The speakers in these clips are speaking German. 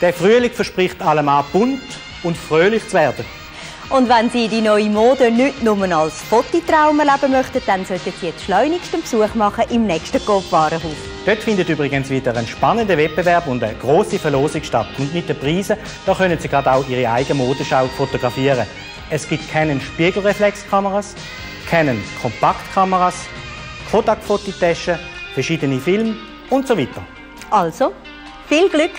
Der Frühling verspricht allemal bunt und fröhlich zu werden. Und wenn Sie die neue Mode nicht nur als Fototraum erleben möchten, dann sollten Sie jetzt schleunigst einen Besuch machen im nächsten Coop-Warenhaus. Dort findet übrigens wieder ein spannender Wettbewerb und eine große Verlosung statt. Und mit den Preisen, da können Sie gerade auch Ihre eigene Modenschau fotografieren. Es gibt Canon Spiegelreflexkameras, Canon Kompaktkameras, Kodak Fototaschen, verschiedene Filme und so weiter. Also, viel Glück!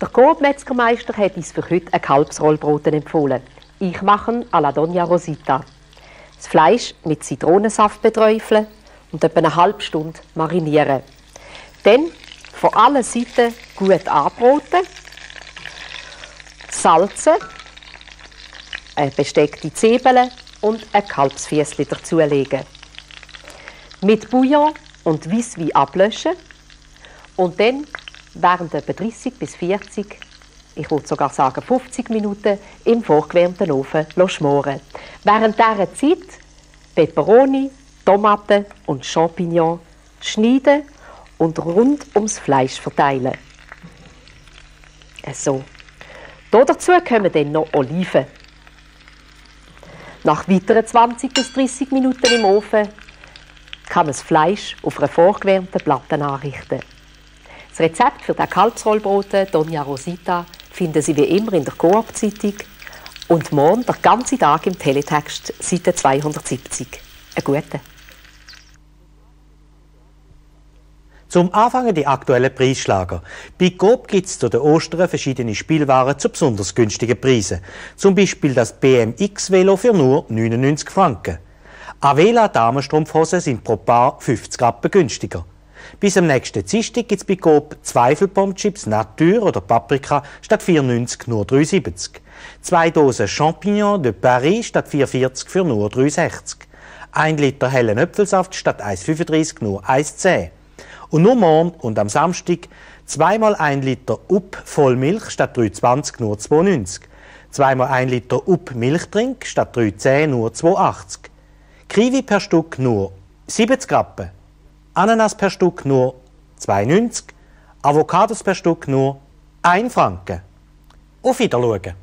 Der Coop-Metzgermeister hat uns für heute ein Kalbsrollbrot empfohlen. Ich mache à la Donna Rosita. Das Fleisch mit Zitronensaft beträufeln und etwa eine halbe Stunde marinieren. Dann von allen Seiten gut anbraten, salzen, eine besteckte Zwiebeln und ein Kalbsfiesli dazulegen. Mit Bouillon und Weisswein ablöschen und dann während etwa 30 bis 40, ich würde sogar sagen 50 Minuten im vorgewärmten Ofen schmoren. Während dieser Zeit Peperoni, Tomaten und Champignons schneiden und rund ums Fleisch verteilen. So. Dazu kommen dann noch Oliven. Nach weiteren 20 bis 30 Minuten im Ofen kann man das Fleisch auf einer vorgewärmten Platte anrichten. Das Rezept für den Kalbsrollbrote Donja Rosita finden Sie wie immer in der Coop-Zeitung und morgen den ganzen Tag im Teletext, Seite 270. Einen guten. Zum Anfangen die aktuellen Preisschlager. Bei Coop gibt es zu den Ostern verschiedene Spielwaren zu besonders günstigen Preisen. Zum Beispiel das BMX-Velo für nur 99 Franken. Avela Damenstrumpfhosen sind pro Paar 50 Rappen günstiger. Bis am nächsten Dienstag gibt es bei Coop Zweifelpommchips Natur oder Paprika statt 4,90 nur 3,70. Zwei Dosen Champignons de Paris statt 4,40 für nur 3,60. Ein Liter hellen Äpfelsaft statt 1,35 nur 1,10. Und nur morgen und am Samstag zweimal ein Liter Up Vollmilch statt 3,20 nur 2,90. Zweimal ein Liter Up Milchtrink statt 3,10 nur 2,80. Kiwi per Stück nur 70 Rappen. Ananas per Stück nur 2,90, Avocados per Stück nur 1 Franken. Auf Wiedersehen.